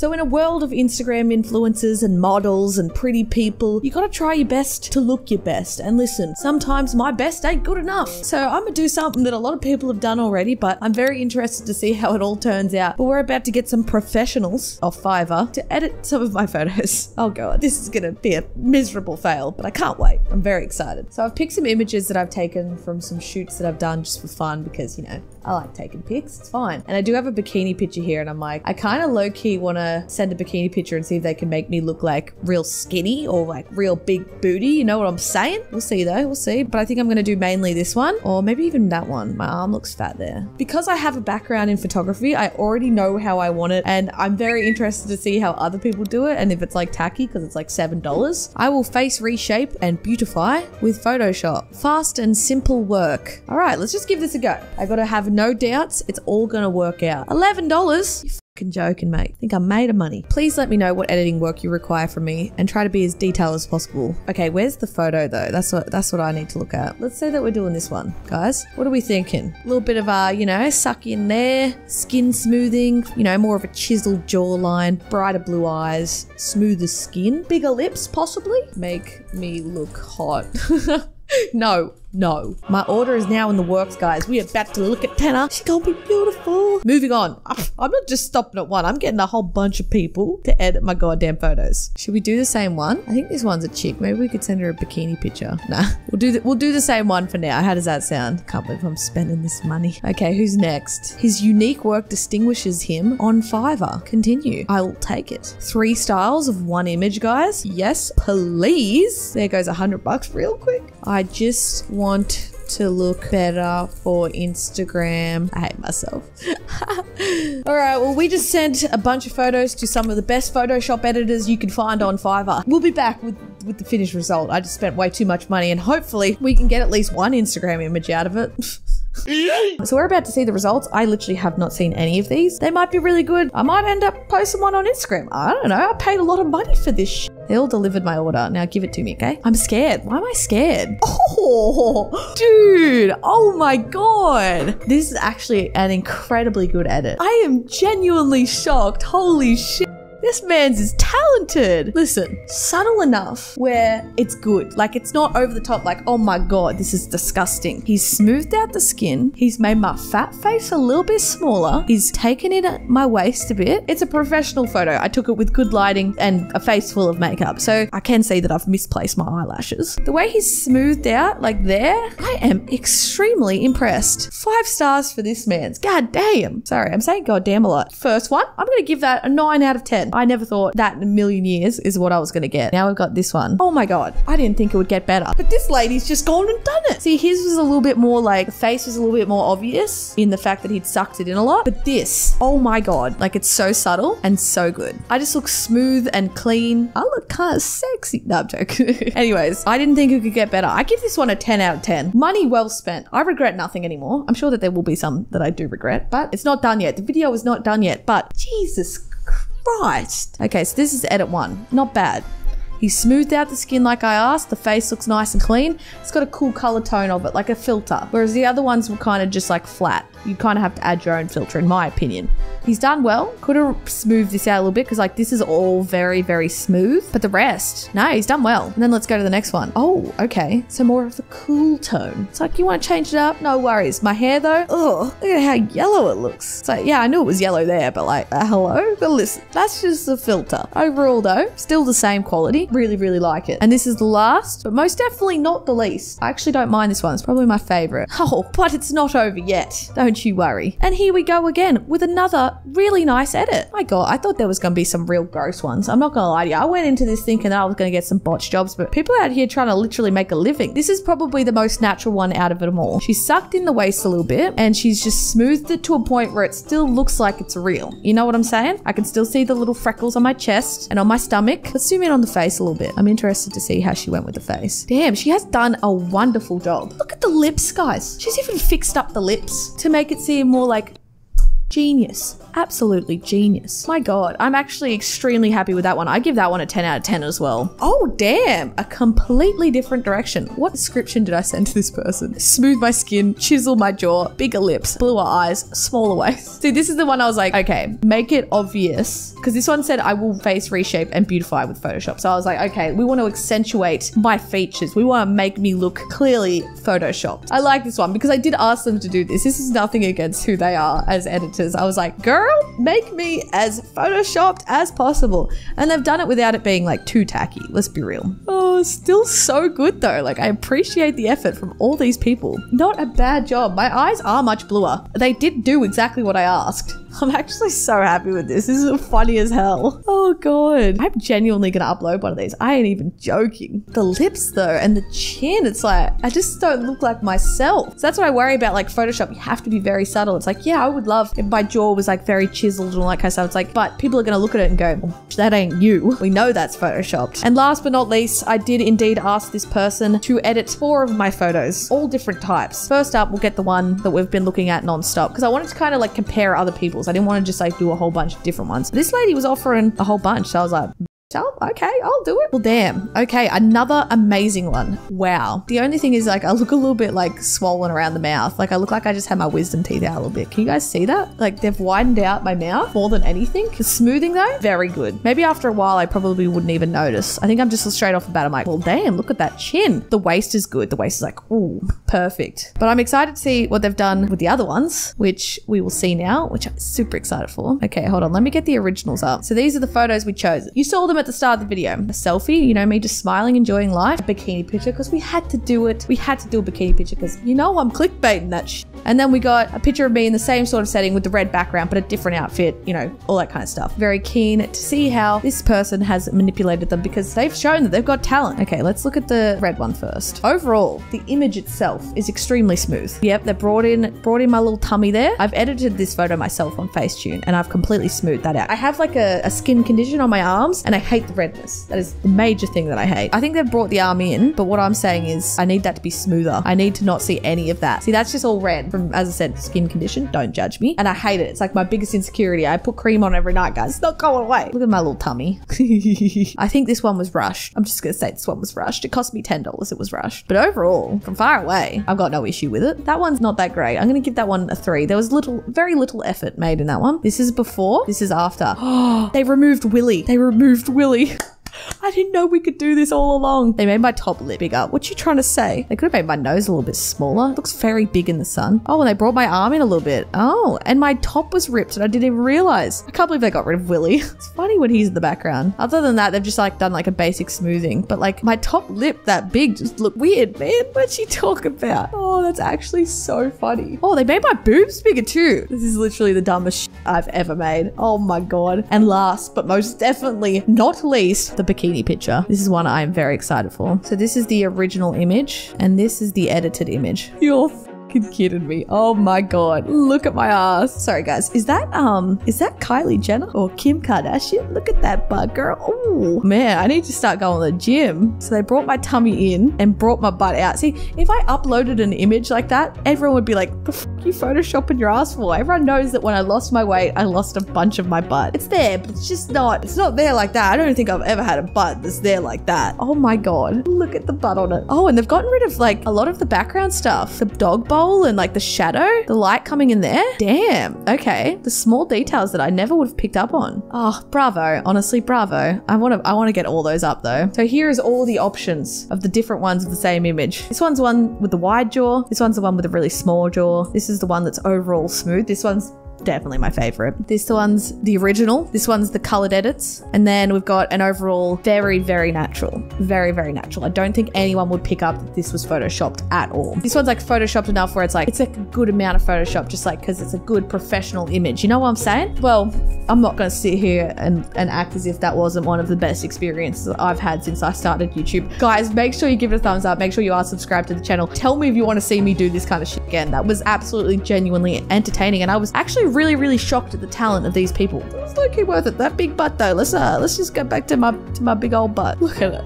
So, in a world of Instagram influencers and models and pretty people, you gotta try your best to look your best. And listen, sometimes my best ain't good enough. So, I'm gonna do something that a lot of people have done already, but I'm very interested to see how it all turns out. But we're about to get some professionals off Fiverr to edit some of my photos. Oh god, this is gonna be a miserable fail, but I can't wait. I'm very excited. So, I've picked some images that I've taken from some shoots that I've done just for fun because, you know, I like taking pics. It's fine. And I do have a bikini picture here, and I'm like, I kind of low key want to send a bikini picture and see if they can make me look like real skinny or like real big booty. You know what I'm saying? We'll see though. We'll see. But I think I'm going to do mainly this one or maybe even that one. My arm looks fat there. Because I have a background in photography, I already know how I want it, and I'm very interested to see how other people do it. And if it's like tacky, because it's like $7, I will face reshape and beautify with Photoshop. Fast and simple work. All right, let's just give this a go. I got to have no doubts it's all gonna work out. $11? You fucking joking, mate. think I'm made of money. Please let me know what editing work you require from me and try to be as detailed as possible. Okay, where's the photo though? That's what that's what I need to look at. Let's say that we're doing this one, guys. What are we thinking? A little bit of a, you know, suck in there, skin smoothing, you know, more of a chiseled jawline, brighter blue eyes, smoother skin, bigger lips, possibly. Make me look hot. no, no. My order is now in the works, guys. We are about to look at Tannar. She's gonna be beautiful. Moving on. Ah, I'm not just stopping at one. I'm getting a whole bunch of people to edit my goddamn photos. Should we do the same one? I think this one's a chick. Maybe we could send her a bikini picture. Nah, do the, we'll do the same one for now. How does that sound? Can't believe I'm spending this money. Okay, who's next? His unique work distinguishes him on Fiverr. Continue. I'll take it. Three styles of one image, guys. Yes, please. There goes a hundred bucks real quick. I just want to look better for Instagram. I hate myself. All right, well, we just sent a bunch of photos to some of the best Photoshop editors you can find on Fiverr. We'll be back with, with the finished result. I just spent way too much money, and hopefully, we can get at least one Instagram image out of it. so we're about to see the results. I literally have not seen any of these. They might be really good. I might end up posting one on Instagram. I don't know. I paid a lot of money for this. Sh- they all delivered my order. Now give it to me, okay? I'm scared. Why am I scared? Oh, dude. Oh my god. This is actually an incredibly good edit. I am genuinely shocked. Holy shit. This man's is talented. Listen, subtle enough where it's good. Like it's not over the top, like, oh my god, this is disgusting. He's smoothed out the skin. He's made my fat face a little bit smaller. He's taken in my waist a bit. It's a professional photo. I took it with good lighting and a face full of makeup. So I can see that I've misplaced my eyelashes. The way he's smoothed out, like there, I am extremely impressed. Five stars for this man's. God damn. Sorry, I'm saying goddamn a lot. First one, I'm gonna give that a nine out of 10. I never thought that in a million years is what I was going to get. Now we've got this one. Oh my God. I didn't think it would get better. But this lady's just gone and done it. See, his was a little bit more like, the face was a little bit more obvious in the fact that he'd sucked it in a lot. But this, oh my God. Like it's so subtle and so good. I just look smooth and clean. I look kind of sexy. No, I'm joking. Anyways, I didn't think it could get better. I give this one a 10 out of 10. Money well spent. I regret nothing anymore. I'm sure that there will be some that I do regret, but it's not done yet. The video is not done yet, but Jesus Christ. Okay, so this is edit one. Not bad. He smoothed out the skin like I asked. The face looks nice and clean. It's got a cool color tone of it, like a filter. Whereas the other ones were kind of just like flat. You kind of have to add your own filter, in my opinion. He's done well. Could have smoothed this out a little bit because like this is all very, very smooth. But the rest, no, he's done well. And then let's go to the next one. Oh, okay. So more of the cool tone. It's like, you want to change it up? No worries. My hair though, oh, look at how yellow it looks. So yeah, I knew it was yellow there, but like, uh, hello? But listen, that's just the filter. Overall though, still the same quality. Really, really like it. And this is the last, but most definitely not the least. I actually don't mind this one. It's probably my favorite. Oh, but it's not over yet. Don't you worry. And here we go again with another really nice edit. My God, I thought there was going to be some real gross ones. I'm not going to lie to you. I went into this thinking that I was going to get some botch jobs, but people out here trying to literally make a living. This is probably the most natural one out of them all. She sucked in the waist a little bit and she's just smoothed it to a point where it still looks like it's real. You know what I'm saying? I can still see the little freckles on my chest and on my stomach. Let's zoom in on the face a little bit. I'm interested to see how she went with the face. Damn, she has done a wonderful job. Look at the lips, guys. She's even fixed up the lips to make it seem more like Genius. Absolutely genius. My god, I'm actually extremely happy with that one. I give that one a 10 out of 10 as well. Oh, damn. A completely different direction. What description did I send to this person? Smooth my skin, chisel my jaw, bigger lips, bluer eyes, smaller waist. See, this is the one I was like, okay, make it obvious. Because this one said I will face reshape and beautify with Photoshop. So I was like, okay, we want to accentuate my features. We want to make me look clearly Photoshopped. I like this one because I did ask them to do this. This is nothing against who they are as editors. I was like, girl, make me as photoshopped as possible. And they've done it without it being like too tacky, let's be real. Oh, still so good though. Like I appreciate the effort from all these people. Not a bad job. My eyes are much bluer. They did do exactly what I asked. I'm actually so happy with this. This is funny as hell. Oh god. I'm genuinely gonna upload one of these. I ain't even joking. The lips though and the chin, it's like I just don't look like myself. So that's what I worry about like Photoshop. You have to be very subtle. It's like, yeah, I would love if my jaw was like very chiseled and all that kind of stuff. It's like, but people are gonna look at it and go, oh, that ain't you. We know that's photoshopped. And last but not least, I did indeed ask this person to edit four of my photos, all different types. First up, we'll get the one that we've been looking at non-stop because I wanted to kind of like compare other I didn't want to just like do a whole bunch of different ones. This lady was offering a whole bunch, so I was like, Okay, I'll do it. Well, damn. Okay, another amazing one. Wow. The only thing is, like, I look a little bit like swollen around the mouth. Like, I look like I just had my wisdom teeth out a little bit. Can you guys see that? Like, they've widened out my mouth more than anything. The smoothing, though, very good. Maybe after a while, I probably wouldn't even notice. I think I'm just straight off the bat. I'm like, well, damn, look at that chin. The waist is good. The waist is like, ooh, perfect. But I'm excited to see what they've done with the other ones, which we will see now, which I'm super excited for. Okay, hold on. Let me get the originals up. So these are the photos we chose. You saw them at the start of the video. A selfie, you know, me just smiling, enjoying life. A bikini picture because we had to do it. We had to do a bikini picture because you know I'm clickbaiting that sh- And then we got a picture of me in the same sort of setting with the red background, but a different outfit, you know, all that kind of stuff. Very keen to see how this person has manipulated them because they've shown that they've got talent. Okay, let's look at the red one first. Overall, the image itself is extremely smooth. Yep, they brought in brought in my little tummy there. I've edited this photo myself on Facetune and I've completely smoothed that out. I have like a, a skin condition on my arms and I hate the redness. That is the major thing that I hate. I think they've brought the army in, but what I'm saying is I need that to be smoother. I need to not see any of that. See, that's just all red from, as I said, skin condition. Don't judge me. And I hate it. It's like my biggest insecurity. I put cream on every night, guys. It's not going away. Look at my little tummy. I think this one was rushed. I'm just going to say this one was rushed. It cost me $10. It was rushed. But overall, from far away, I've got no issue with it. That one's not that great. I'm going to give that one a three. There was little, very little effort made in that one. This is before. This is after. They removed Willy. They removed Willy really I didn't know we could do this all along. They made my top lip bigger. What you trying to say? They could have made my nose a little bit smaller. It looks very big in the sun. Oh, and they brought my arm in a little bit. Oh, and my top was ripped and I didn't even realize. I can't believe they got rid of Willy. it's funny when he's in the background. Other than that, they've just like done like a basic smoothing. But like my top lip that big just looked weird, man. What's she talking about? Oh, that's actually so funny. Oh, they made my boobs bigger too. This is literally the dumbest I've ever made. Oh my god. And last, but most definitely not least, the bikini picture. This is one I am very excited for. So this is the original image and this is the edited image. You're fucking kidding me. Oh my god. Look at my ass. Sorry guys. Is that um is that Kylie Jenner or Kim Kardashian? Look at that butt girl. Oh man, I need to start going to the gym. So they brought my tummy in and brought my butt out. See, if I uploaded an image like that, everyone would be like, the fuck you photoshopping your ass for? Everyone knows that when I lost my weight, I lost a bunch of my butt. It's there, but it's just not, it's not there like that. I don't think I've ever had a butt that's there like that. Oh my god. Look at the butt on it. Oh, and they've gotten rid of like a lot of the background stuff. The dog bowl and like the shadow, the light coming in there. Damn. Okay. The small details that I never would have picked up on. Oh, bravo. Honestly, bravo. I want to I want to get all those up though. So here is all the options of the different ones of the same image. This one's one with the wide jaw. This one's the one with a really small jaw. This is the one that's overall smooth. This one's definitely my favorite. This one's the original. This one's the colored edits. And then we've got an overall very, very natural. Very, very natural. I don't think anyone would pick up that this was photoshopped at all. This one's like photoshopped enough where it's like, it's like a good amount of Photoshop just like because it's a good professional image. You know what I'm saying? Well, I'm not going to sit here and, and act as if that wasn't one of the best experiences I've had since I started YouTube. Guys, make sure you give it a thumbs up. Make sure you are subscribed to the channel. Tell me if you want to see me do this kind of shit again. That was absolutely genuinely entertaining. And I was actually really, really shocked at the talent of these people. It was low-key worth it. That big butt though. Let's uh let's just go back to my to my big old butt. Look at it.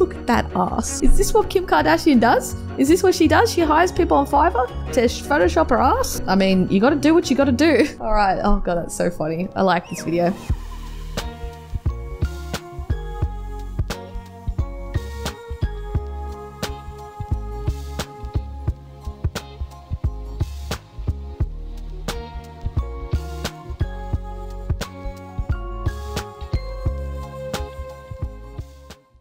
Look at that ass. Is this what Kim Kardashian does? Is this what she does? She hires people on Fiverr to Photoshop her ass? I mean, you gotta do what you gotta do. All right. Oh god, that's so funny. I like this video.